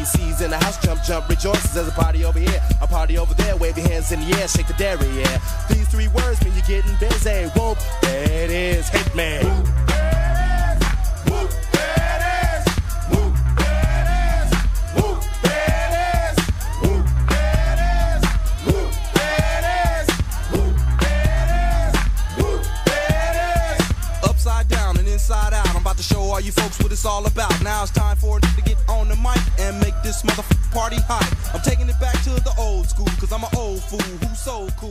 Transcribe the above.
MCs in the house jump, jump, rejoices. There's a party over here, a party over there. Wave your hands in the air, shake the dairy, yeah. These three words mean you're getting busy. Whoop, there it is, hit me. Upside down and inside out. I'm about to show all you folks what it's all about. Now it's time for this motherfucker party hot. I'm taking it back to the old school, cause I'm an old fool who's so cool.